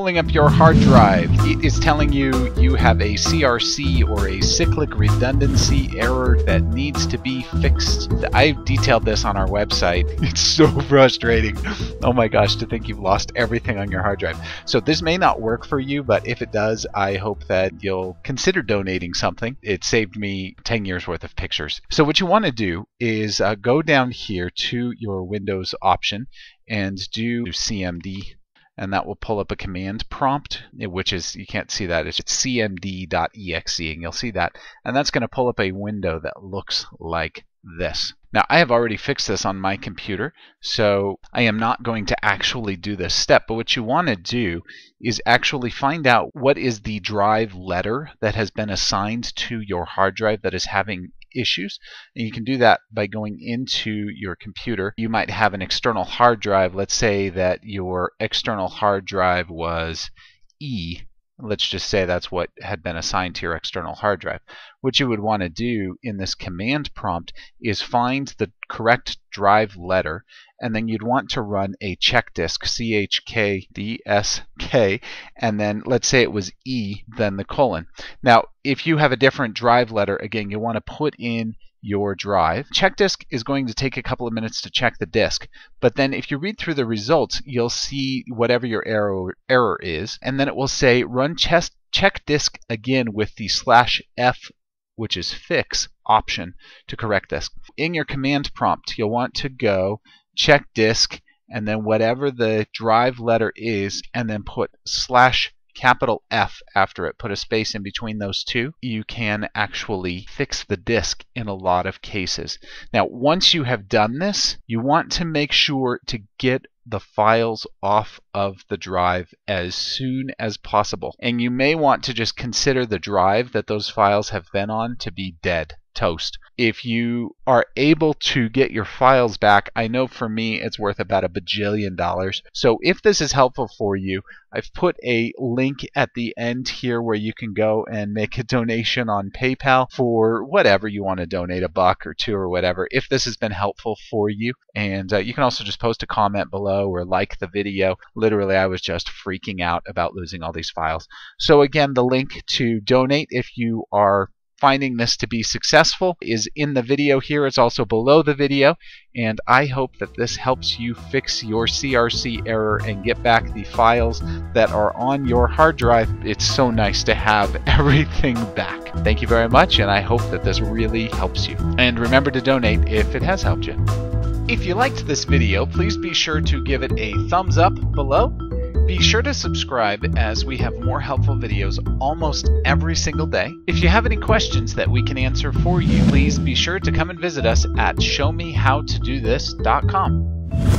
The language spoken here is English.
pulling up your hard drive. It is telling you you have a CRC or a cyclic redundancy error that needs to be fixed. I detailed this on our website. It's so frustrating. Oh my gosh, to think you've lost everything on your hard drive. So this may not work for you, but if it does, I hope that you'll consider donating something. It saved me 10 years worth of pictures. So what you want to do is uh, go down here to your Windows option and do CMD and that will pull up a command prompt, eh, which is, you can't see that, it's cmd.exe, and you'll see that. And that's going to pull up a window that looks like this. Now, I have already fixed this on my computer, so I am not going to actually do this step. But what you want to do is actually find out what is the drive letter that has been assigned to your hard drive that is having issues. And you can do that by going into your computer. You might have an external hard drive. Let's say that your external hard drive was E. Let's just say that's what had been assigned to your external hard drive. What you would want to do in this command prompt is find the correct drive letter and then you'd want to run a check disk chkdsk and then let's say it was e then the colon now if you have a different drive letter again you want to put in your drive. Check disk is going to take a couple of minutes to check the disk, but then if you read through the results, you'll see whatever your error error is, and then it will say run chest check disk again with the slash f which is fix option to correct this. In your command prompt, you'll want to go check disk and then whatever the drive letter is and then put slash capital F after it, put a space in between those two, you can actually fix the disk in a lot of cases. Now, once you have done this, you want to make sure to get the files off of the drive as soon as possible. And you may want to just consider the drive that those files have been on to be dead toast. If you are able to get your files back, I know for me it's worth about a bajillion dollars. So if this is helpful for you, I've put a link at the end here where you can go and make a donation on PayPal for whatever you want to donate, a buck or two or whatever, if this has been helpful for you. And uh, you can also just post a comment below or like the video. Literally, I was just freaking out about losing all these files. So again, the link to donate if you are finding this to be successful is in the video here. It's also below the video. And I hope that this helps you fix your CRC error and get back the files that are on your hard drive. It's so nice to have everything back. Thank you very much, and I hope that this really helps you. And remember to donate if it has helped you. If you liked this video, please be sure to give it a thumbs up below be sure to subscribe as we have more helpful videos almost every single day. If you have any questions that we can answer for you, please be sure to come and visit us at showmehowtodothis.com.